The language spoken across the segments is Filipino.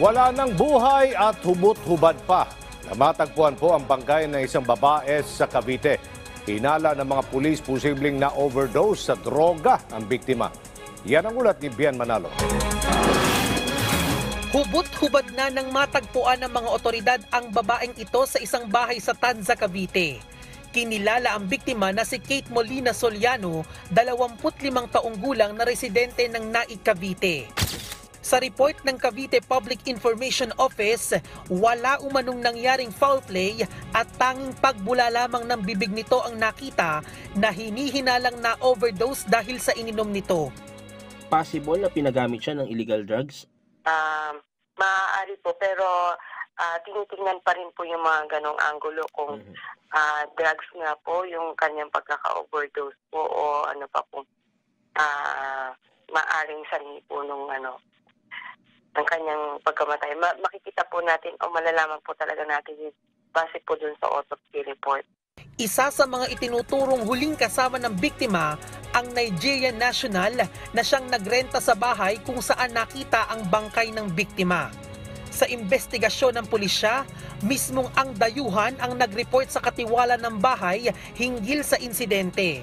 Wala ng buhay at hubot-hubad pa. Namatagpuan po ang bangkay ng isang babae sa Cavite. Hinala ng mga pulis posibleng na-overdose sa droga ang biktima. Yan ang ulat ni Bian Manalo. Hubot-hubad na nang matagpuan ng mga otoridad ang babaeng ito sa isang bahay sa Tanza, Cavite. Kinilala ang biktima na si Kate Molina Soliano, 25 taong gulang na residente ng Naik, Cavite. Sa report ng Cavite Public Information Office, wala umanong nangyaring foul play at tanging pagbula lamang ng bibig nito ang nakita na hinihinalang na overdose dahil sa ininom nito. possible na pinagamit siya ng illegal drugs? Um, maaari po, pero ah, tinitingnan pa rin po yung mga ganong angulo kung ah, drugs nga po, yung kanyang pagkaka-overdose po o ano pa po, ah, maaring sanhi po nung ano, ng kanyang pagkamatay. Ma- makikita po natin o malalaman po talaga natin yun base po dun sa autopsy report. Isa sa mga itinuturong huling kasama ng biktima ang Nigerian national na siyang nagrenta sa bahay kung saan nakita ang bangkay ng biktima. Sa investigasyon ng pulisya, mismong ang dayuhan ang nag-report sa katiwala ng bahay hinggil sa insidente.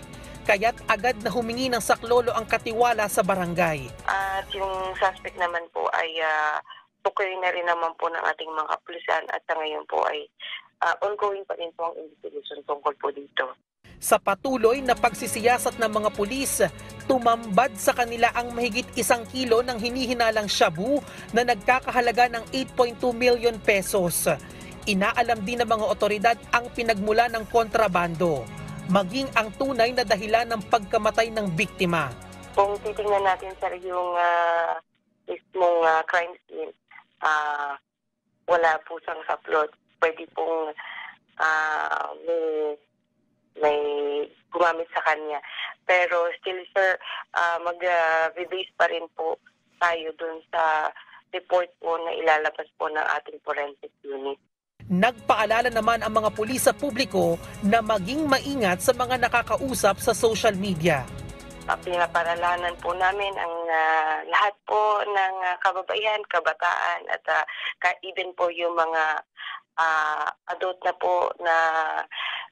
Kaya't agad na humingi ng saklolo ang katiwala sa barangay. At yung suspect naman po ay uh, tukoy na rin naman po ng ating mga kapulisan at sa ngayon po ay ah, ongoing pa rin po ang investigation tungkol po dito. Sa patuloy na pagsisiyasat ng mga pulis, tumambad sa kanila ang mahigit isang kilo ng hinihinalang shabu na nagkakahalaga ng 8.2 million pesos. Inaalam din ng mga otoridad ang pinagmula ng kontrabando, maging ang tunay na dahilan ng pagkamatay ng biktima. Kung titingnan natin sir yung ah, mismong ah, crime scene, ah, wala po siyang saplot. Pwede pong ah, may, may gumamit sa kanya. Pero still sir, ah, mag-base pa rin po tayo dun sa report po na ilalabas po ng ating forensic unit. Nagpaalala naman ang mga pulis sa publiko na maging maingat sa mga nakakausap sa social media. uh, pinaparalanan po namin ang ah, lahat po ng ah, kababaihan, kabataan at ka- even po yung mga ah, adult na po na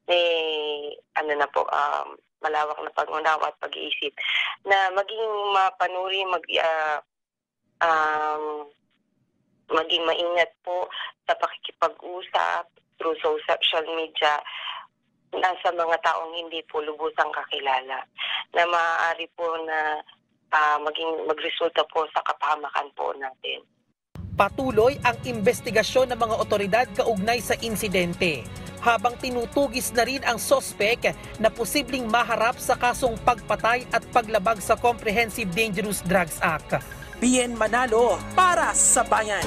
may ano na po um, malawak na pag-unawa at pag-iisip na maging mapanuri mag ah, um, maging maingat po sa pakikipag-usap through social media nasa mga taong hindi po lubusang kakilala na maaari po na ah, maging magresulta po sa kapahamakan po natin. Patuloy ang investigasyon ng mga otoridad kaugnay sa insidente habang tinutugis na rin ang sospek na posibleng maharap sa kasong pagpatay at paglabag sa Comprehensive Dangerous Drugs Act. BN Manalo para sa bayan.